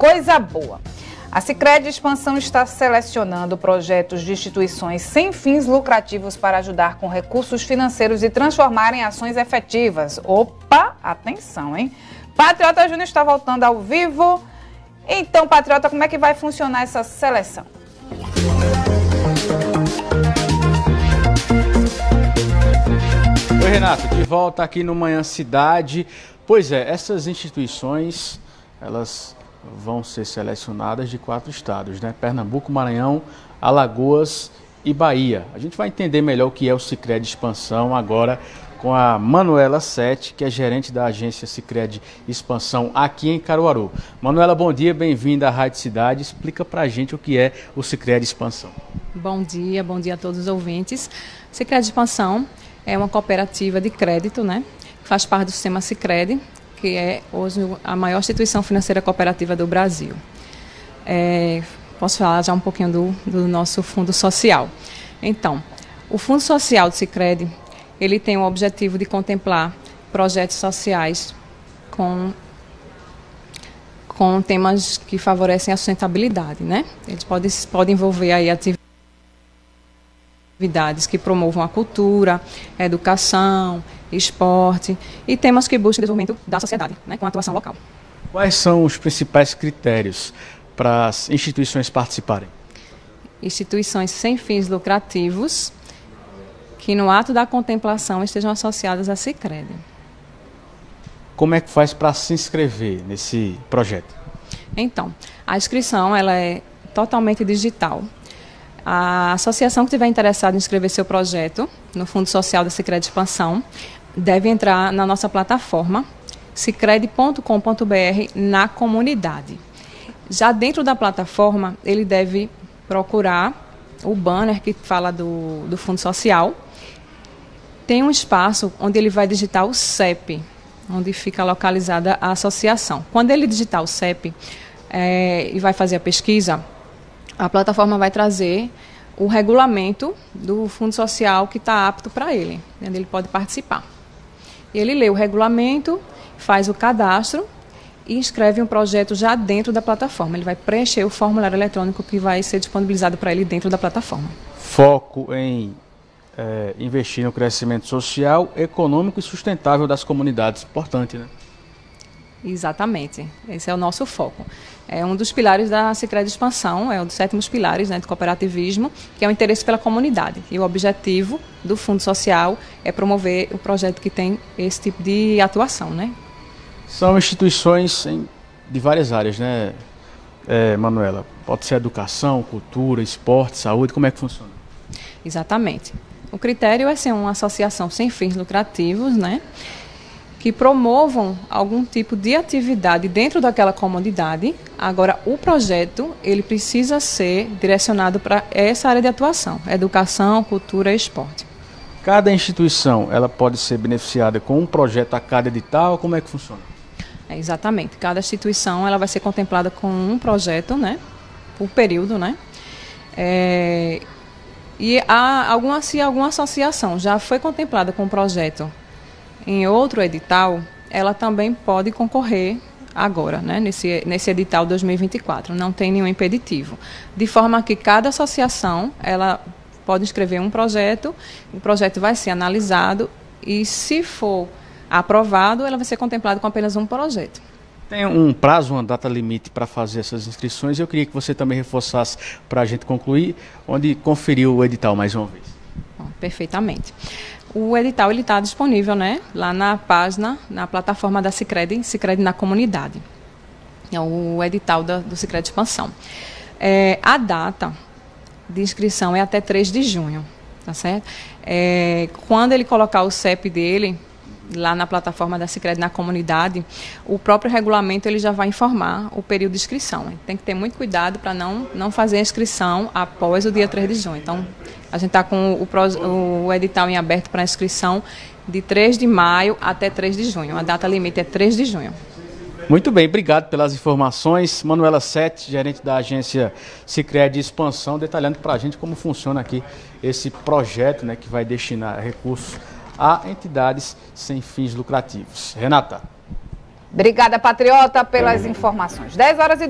Coisa boa. A Sicredi Expansão está selecionando projetos de instituições sem fins lucrativos para ajudar com recursos financeiros e transformar em ações efetivas. Opa, atenção, hein? Patriota Júnior está voltando ao vivo. Então, Patriota, como é que vai funcionar essa seleção? Oi, Renato, de volta aqui no Manhã Cidade. Pois é, essas instituições, elas vão ser selecionadas de quatro estados, né? Pernambuco, Maranhão, Alagoas e Bahia. A gente vai entender melhor o que é o Sicredi Expansão agora com a Manuela Sete, que é gerente da agência Sicredi Expansão aqui em Caruaru. Manuela, bom dia, bem-vinda à Rádio Cidade. Explica pra gente o que é o Sicredi Expansão. Bom dia, bom dia a todos os ouvintes. Sicredi Expansão é uma cooperativa de crédito, né? Faz parte do sistema Sicredi, que é hoje a maior instituição financeira cooperativa do Brasil. É, posso falar já um pouquinho do, do, nosso fundo social. Então, o Fundo Social do Sicredi, ele tem o objetivo de contemplar projetos sociais com com temas que favorecem a sustentabilidade, né? Eles podem, podem envolver aí atividades atividades que promovam a cultura, a educação, esporte e temas que buscam o desenvolvimento da sociedade, né, com atuação local. Quais são os principais critérios para as instituições participarem? Instituições sem fins lucrativos que no ato da contemplação estejam associadas à Sicredi. Como é que faz para se inscrever nesse projeto? Então, a inscrição ela é totalmente digital. A associação que estiver interessada em inscrever seu projeto no Fundo Social da Sicredi Expansão deve entrar na nossa plataforma sicredi.com.br na comunidade. Já dentro da plataforma, ele deve procurar o banner que fala do, do Fundo Social. Tem um espaço onde ele vai digitar o CEP, onde fica localizada a associação. Quando ele digitar o CEP é, e vai fazer a pesquisa, a plataforma vai trazer o regulamento do Fundo Social que está apto para ele, onde ele pode participar. Ele lê o regulamento, faz o cadastro e inscreve um projeto já dentro da plataforma. Ele vai preencher o formulário eletrônico que vai ser disponibilizado para ele dentro da plataforma. Foco em é, investir no crescimento social, econômico e sustentável das comunidades. Importante, né? Exatamente. Esse é o nosso foco. É um dos pilares da Sicredi Expansão, é um dos sétimos pilares né, do cooperativismo, que é o interesse pela comunidade. E o objetivo do Fundo Social é promover o projeto que tem esse tipo de atuação, né? São instituições em, de várias áreas, né, é, Manuela? Pode ser educação, cultura, esporte, saúde, como é que funciona? Exatamente. O critério é ser uma associação sem fins lucrativos, né? Que promovam algum tipo de atividade dentro daquela comunidade. Agora, o projeto ele precisa ser direcionado para essa área de atuação: educação, cultura e esporte. Cada instituição ela pode ser beneficiada com um projeto a cada edital. Como é que funciona? É, exatamente. Cada instituição ela vai ser contemplada com um projeto, né, por período, né. É, e há alguma, se alguma associação já foi contemplada com um projeto em outro edital, ela também pode concorrer agora, né, nesse, nesse edital 2024. Não tem nenhum impeditivo. De forma que cada associação ela pode inscrever um projeto, o projeto vai ser analisado e, se for aprovado, ela vai ser contemplada com apenas um projeto. Tem um prazo, uma data limite para fazer essas inscrições. Eu queria que você também reforçasse para a gente concluir, onde conferiu o edital mais uma vez. Bom, perfeitamente. O edital está disponível né, lá na página, na plataforma da Cicred, Cicred na comunidade. É o edital da, do Cicred Expansão. É, a data de inscrição é até 3 de junho, tá certo? É, quando ele colocar o CEP dele, lá na plataforma da Cicred na comunidade, o próprio regulamento ele já vai informar o período de inscrição. Tem que ter muito cuidado para não, não fazer a inscrição após o dia 3 de junho. Então, a gente está com o, o edital em aberto para inscrição de 3 de maio até 3 de junho. A data limite é 3 de junho. Muito bem, obrigado pelas informações. Manuela Sete, gerente da agência Cicred Expansão, detalhando para a gente como funciona aqui esse projeto né, que vai destinar recursos a entidades sem fins lucrativos. Renata. Obrigada, Patriota, pelas informações. 10 horas e